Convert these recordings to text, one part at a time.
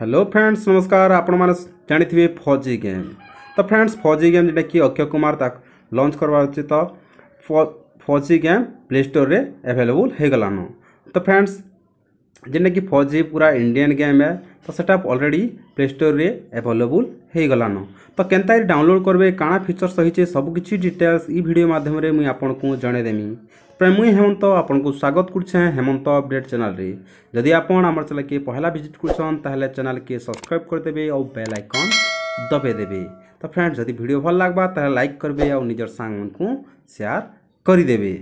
hello friends नमस्कार आपण मैंने जानते फौजी गेम तो फ्रेंड्स फौजी गेम जोटा कि अक्षय कुमार लंच करवा उचित तो फौजी गेम प्ले स्टोर में एभेलेबुल होगलान तो फ्रेंड्स जेनेक फौजी पूरा इंडियन गेम है तो सेटा ऑलरेडी प्ले स्टोर में एभेलेबुल होगलान तो के डाउनलोड करेंगे काणा फिचर्स रही है सबकि डिटेल्स ये मध्यम मुझे आपको जनदेमी फ्रेंड मुई हेमंत आपंक स्वागत करुचे हेमंत अपडेट चैनल रे जदि आपन आम चैनल के पहला भिजिट कर चैनल के सब्सक्राइब करदे और बेल आइकन दबाइदे तो फ्रेंड्स जदि भिड भल लग्वा लाइक करेंगे और निजर सांग को सेयार करदे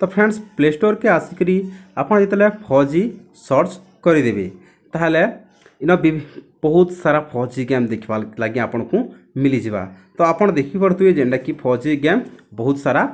तो फ्रेंड्स प्ले स्टोर के आसिक आपतने फौजी सर्च करदे इन बहुत सारा फौजी गेम देखा लगे आपन को मिल जावा तो आप देखिए जेनटा कि फौजी गेम बहुत सारा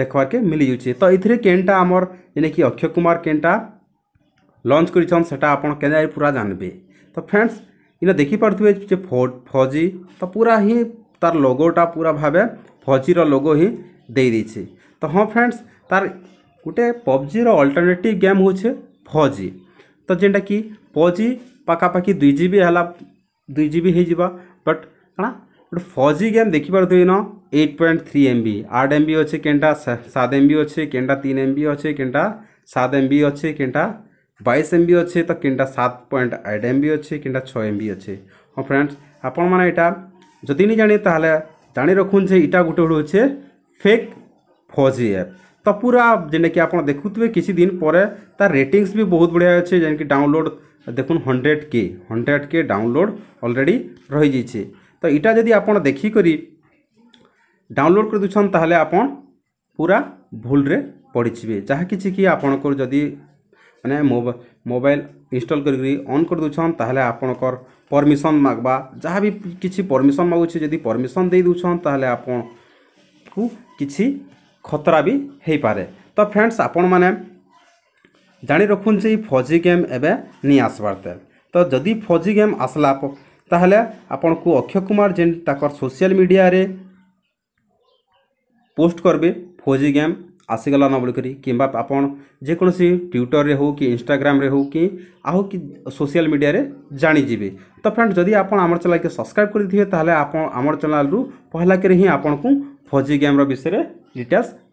দেখবারকে মিলিযাচ্ছে ତ ଏଥିରେ କେନ୍ଟା ଆମର ଯେନ୍ଟାକି ଅକ୍ଷୟ କୁମାର କେନ୍ଟା ଲଞ୍ଚ କରିଛନ୍ ସେଟା ଆପଣ କେନ୍ତା ପୁରା ଜାଣିବେ ତ ଫ୍ରେଣ୍ଡସ୍ ଇନ ଦେଖିପାରୁଥିବେ ଯେ ଫଜି ତ ପୁରା ହିଁ ତାର ଲୋଗୋଟା ପୁରା ଭାବେ ଫଜିର ଲୋଗୋ ହିଁ ଦେଇଦେଇଛି ତ ହଁ ଫ୍ରେଣ୍ଡସ୍ ତାର ଗୋଟେ ପବ୍ଜିର ଅଲ୍ଟରନେଟିଭ୍ ଗେମ୍ ହେଉଛେ ଫଜି ତ ଯେନ୍ଟାକି ପଜି ପାଖାପାଖି ଦୁଇ ଜି ବି ହେଲା ଦୁଇ ଜି ବି ହେଇଯିବା ବଟ୍ କାଣା ଗୋଟେ ଫଜି ଗେମ୍ ଦେଖିପାରୁଥିବେ ନ eight point three M B ଆଠ ଏମ୍ ବି ଅଛେ କେନ୍ଟା ସାତ ଏମ୍ ବି ଅଛେ କେନ୍ଟା ତିନି ଏମ୍ ବି ଅଛେ କେନ୍ଟା ସାତ ଏମ୍ ବି ଅଛେ କେନ୍ଟା ବାଇଶ ଏମ୍ ବି ଅଛେ ତ କେନ୍ଟା ସାତ ପଏଣ୍ଟ ଆଠ ଏମ୍ ବି ଅଛେ କେନ୍ଟା ଛଅ ଏମ୍ ବି ଅଛେ ହଁ ଫ୍ରେଣ୍ଡସ୍ ଆପଣମାନେ ଏଇଟା ଯଦି ନି ଜାଣି ତାହେଲେ ଜାଣି ରଖୁନ୍ ଯେ ଇଟା ଗୋଟେ ଗୋଟେ ଅଛେ ଫେକ୍ ଫଜି ଆପ୍ ତ ପୁରା ଯେନ୍ଟାକି ଆପଣ ଦେଖୁଥିବେ କିଛି ଦିନ ପରେ ତା ରେଟିଂସ୍ ବି ବହୁତ ବଢ଼ିଆ ଅଛେ ଯେନ୍କି ଡାଉନଲୋଡ଼ ଦେଖୁନ୍ hundred K hundred K download already ରହିଯାଇଛେ ତ ଇଟା ଯଦି ଆପଣ ଦେଖିକରି ଡାଉନଲୋଡ଼୍ କରିଦେଉଛନ୍ ତାହେଲେ ଆପଣ ପୁରା ଭୁଲରେ ପଡ଼ିଯିବେ ଯାହା କିଛି କି ଆପଣଙ୍କର ଯଦି ମାନେ ମୋବାଇଲ୍ ଇନଷ୍ଟଲ୍ କରିକିରି ଅନ୍ କରିଦେଉଛନ୍ ତାହେଲେ ଆପଣଙ୍କର ପରମିସନ୍ ମାଗ୍ବା ଯାହା ବି କିଛି ପରମିସନ୍ ମାଗୁଛି ଯଦି ପରମିସନ୍ ଦେଇଦେଉଛନ୍ ତାହେଲେ ଆପଣଙ୍କୁ କିଛି ଖତରା ବି ହେଇପାରେ ତ ଫ୍ରେଣ୍ଡସ୍ ଆପଣମାନେ ଜାଣି ରଖୁନ୍ ଯେ ଫଜି ଗେମ୍ ଏବେ ନି ଆସବାର୍ ତ ଯଦି ଫଜି ଗେମ୍ ଆସଲା তাহলে আপোনক অক্ষয় কুমার জেন্ট তাকৰ সোশ্যাল মিডিয়াৰে পোষ্ট কৰবে ফজি গেম আছিগল নবলকি কিম্বা আপোন যে কোনসী টিউটৰ হ'ক কি ইনষ্টাগ্ৰামৰে হ'ক কি আহু কি সোশ্যাল মিডিয়াৰে জানি জিবে ত ফ্ৰেণ্ড যদি আপোন আমাৰ চনালকে সাবস্ক্রাইব কৰি দিহে তাহলে আপোন আমাৰ চনাললু पहिलाকেই হহি আপোনক ফজি গেমৰ বিষয়ে ডিটেলস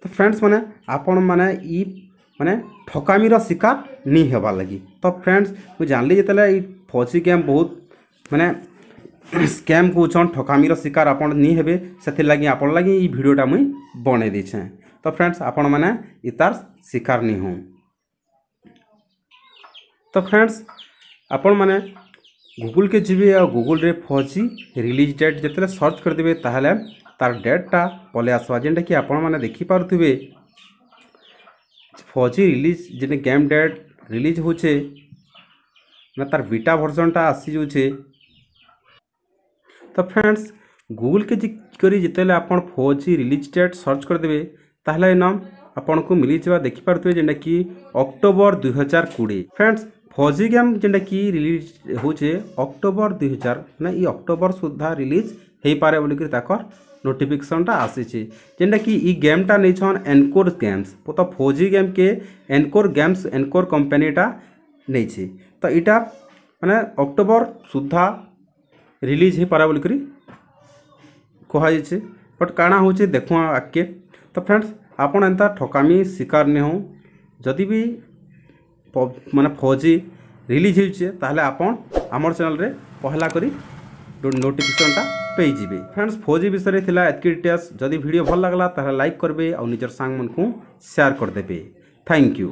ত ফ্ৰেণ্ডছ মানে আপোন মানে ই मैंने ठकामी शिकार नहीं हेबार लगी तो फ्रेंड्स मुझे जान ली जो फौजी गेम बहुत मानने स्कैम कौन ठकामी शिकार आप हे से लगे आप भिडटा मुई बन छे तो फ्रेंड्स आपण मैंने तार शिकार नहीं हूँ तो फ्रेंड्स आपण मैंने गूगल के जी और गूगल फौजी रिलीज डेट जिते सर्च करदे तार डेटा पलि आसवा जेनटा कि आपण देखिपे ફોજી રિલીઝ જેને ગેમ ડેટ રિલીઝ હોય છે અને તાર બીટા ભર્સનટા ଆସିଯାଉ છે ତ ଫ୍ରେଣ୍ଡସ୍ ଗୁଗୁଲ୍ କି କରି ଯେତେବେଳେ ଆପଣ four G release date search କରିଦେବେ ତାହେଲେ ଏନ ଆପଣଙ୍କୁ ମିଳିଯିବା ଦେଖିପାରୁଥିବେ ଯେନ୍ଟାକି ଅକ୍ଟୋବର ଦୁଇହଜାର କୋଡ଼ିଏ ଫ୍ରେଣ୍ଡସ୍ ફોજીગેમ જેટાકી રિଲିଜ હોઉଛେ ଅକ୍ଟୋବର ଦୁଇ ହଜାର ମାନେ ଇ ଅକ୍ଟୋବର ସୁଦ୍ଧା ରିଲିଜ ହେଇପାରେ ବୋଲିକିରି ତାଙ୍କର ନୋଟିଫିକେସନଟା ଆସିଛି ଯେନ୍ଟାକି ଇ ଗେମ୍ଟା ନେଇଛନ୍ ଏନକୋର ଗେମ୍ସ ତ ଫୌଜି ଗେମ୍କେ ଏନକୋର ଗେମ୍ସ ଏନକୋର କମ୍ପାନୀଟା ନେଇଛି ତ ଇଟା ମାନେ ଅକ୍ଟୋବର ସୁଦ୍ଧା ରିଲିଜ ହେଇପାରେ ବୋଲିକିରି କୁହାଯାଇଛି ବଟ୍ କାଣା ହେଉଛେ ଦେଖୁଁ ଆଗ୍କେ ତ ଫ୍ରେଣ୍ଡସ୍ ଆପଣ ଏନ୍ତା ଠକାମି ଶିକାର ନି ହଉ ଯଦି ବି ମାନେ ଫୌଜି ରିଲିଜ୍ ହେଉଛେ ତାହେଲେ ଆପଣ ଆମର ଚ୍ୟାନେଲ୍ରେ ପହଲା କରି ନୋଟିଫିକେସନ୍ଟା পেয়ে ফ্রেন্ডস ফৌজি বিষয়ে লা এতকি ডিটেলস যদি ভিডিও ভাল লাগলা তাহলে লাইক করবে আর নিজের সাংমানকু সেয়ার করদেবে থ্যাংক ইউ